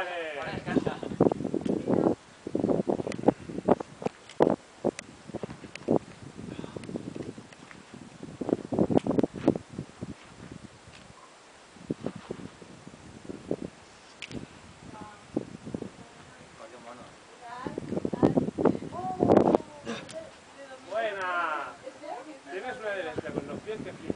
Vale. Buena. Tienes una derecha con los pies que